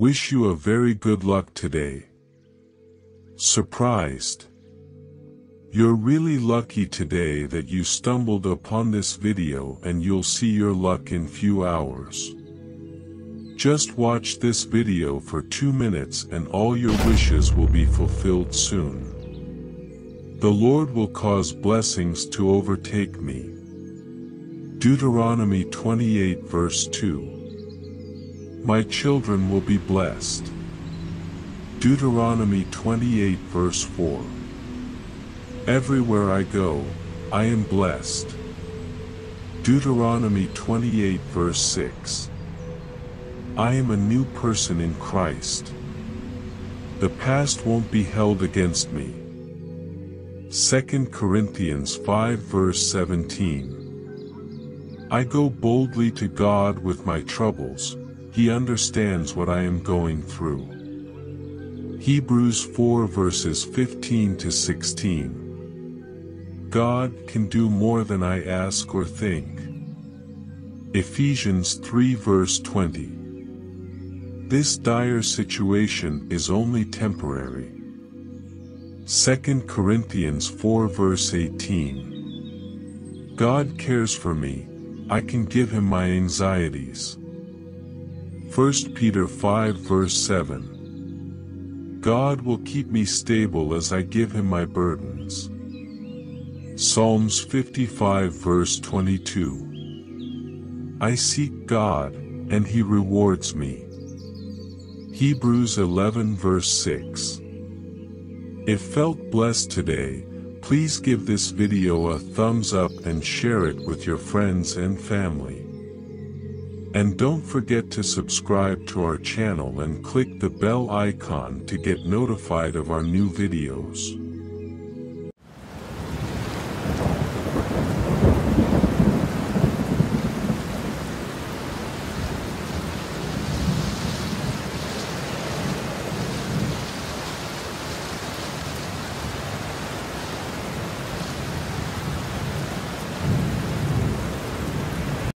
Wish you a very good luck today. Surprised. You're really lucky today that you stumbled upon this video and you'll see your luck in few hours. Just watch this video for 2 minutes and all your wishes will be fulfilled soon. The Lord will cause blessings to overtake me. Deuteronomy 28 verse 2 my children will be blessed. Deuteronomy 28 verse 4 Everywhere I go, I am blessed. Deuteronomy 28 verse 6 I am a new person in Christ. The past won't be held against me. 2 Corinthians 5 verse 17 I go boldly to God with my troubles, he understands what I am going through. Hebrews 4 verses 15 to 16. God can do more than I ask or think. Ephesians 3 verse 20. This dire situation is only temporary. 2 Corinthians 4 verse 18. God cares for me, I can give him my anxieties. 1 Peter 5 verse 7 God will keep me stable as I give him my burdens. Psalms 55 verse 22 I seek God, and he rewards me. Hebrews 11 verse 6 If felt blessed today, please give this video a thumbs up and share it with your friends and family. And don't forget to subscribe to our channel and click the bell icon to get notified of our new videos.